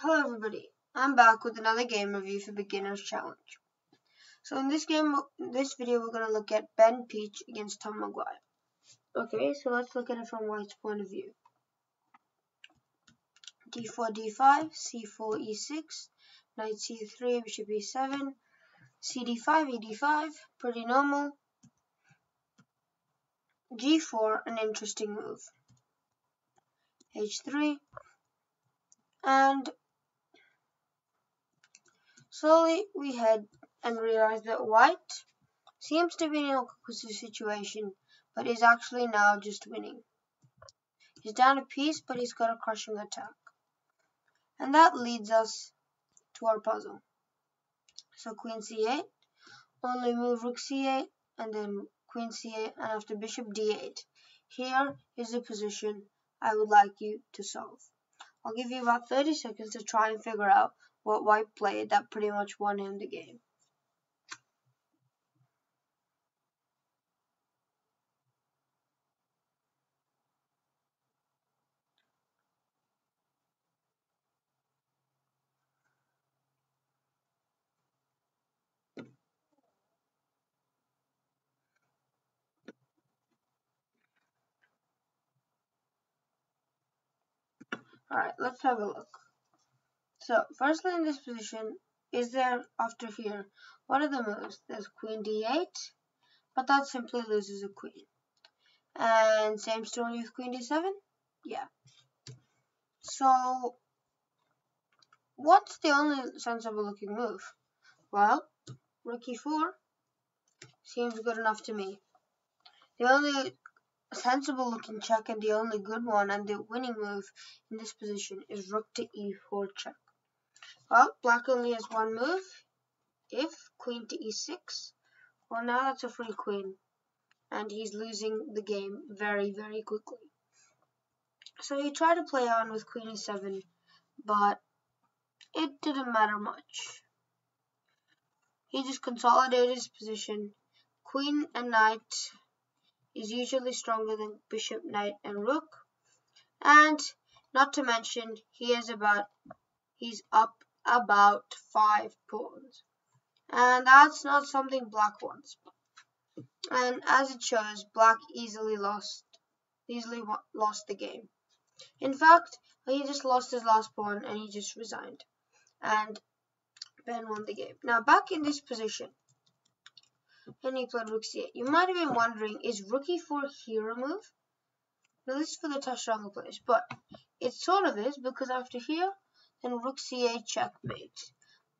Hello everybody, I'm back with another game review for Beginners Challenge. So in this game, this video we're going to look at Ben Peach against Tom Maguire. Okay, so let's look at it from White's point of view. d4, d5, c4, e6, knight c3, bishop e7, cd5, ed5, pretty normal. g4, an interesting move. h3, and slowly we head and realize that white seems to be in a conclusive situation, but is actually now just winning. He's down a piece, but he's got a crushing attack. And that leads us to our puzzle. So queen c8, only move rook c8, and then queen c8, and after bishop d8. Here is the position I would like you to solve. I'll give you about 30 seconds to try and figure out what white played that pretty much won him the game. Alright, let's have a look. So, firstly in this position, is there after here, what are the moves? There's queen d8, but that simply loses a queen. And same story with queen d7? Yeah. So, what's the only sensible looking move? Well, rook e4 seems good enough to me. The only sensible looking check and the only good one and the winning move in this position is rook to e4 check. Well, black only has one move. If queen to e6, well now that's a free queen. And he's losing the game very, very quickly. So he tried to play on with queen e7, but it didn't matter much. He just consolidated his position. Queen and knight is usually stronger than bishop, knight, and rook. And not to mention, he has about he's up about five pawns. And that's not something black wants. And as it shows, black easily lost easily lost the game. In fact, he just lost his last pawn and he just resigned. And Ben won the game. Now back in this position, and he played rook c8. You might have been wondering, is rook e4 here a move? Now this is for the stronger players, but it sort of is because after here, then rook c8 checkmate.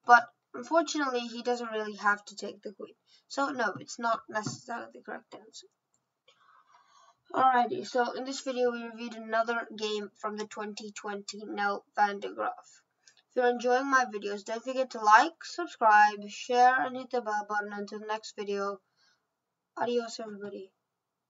But unfortunately, he doesn't really have to take the queen. So no, it's not necessarily the correct answer. Alrighty, so in this video we reviewed another game from the 2020 Nell van de Graaff. If you're enjoying my videos, don't forget to like, subscribe, share, and hit the bell button until the next video. Adios, everybody.